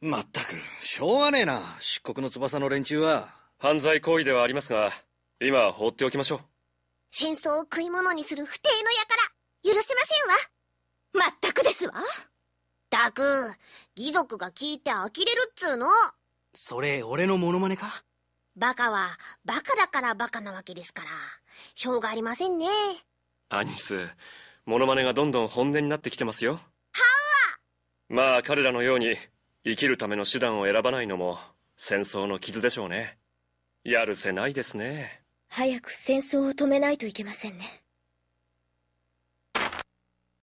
まったく。しょうがねえな。漆黒の翼の連中は。犯罪行為ではありますが今は放っておきましょう。戦争を食い物にする不定の輩。許せませんわ。まったくですわ。たく義族が聞いて呆れるっつうの。それ俺のモノマネか？バカはバカだからバカなわけですから。しょうがありませんね。アニスモノマネがどんどん本音になってきてますよ。はあ。まあ彼らのように生きるための手段を選ばないのも戦争の傷でしょうね。やるせないですね。早く戦争を止めないといけませんね。